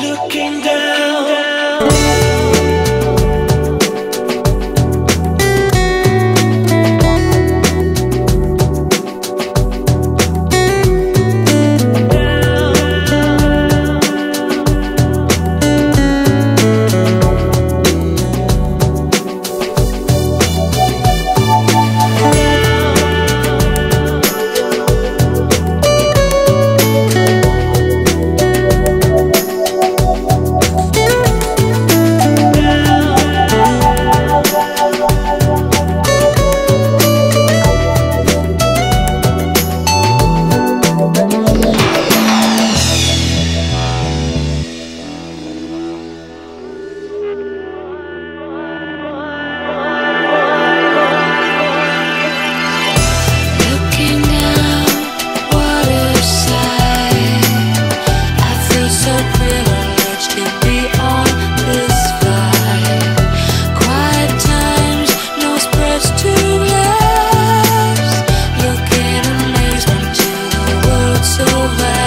Looking down. so bad.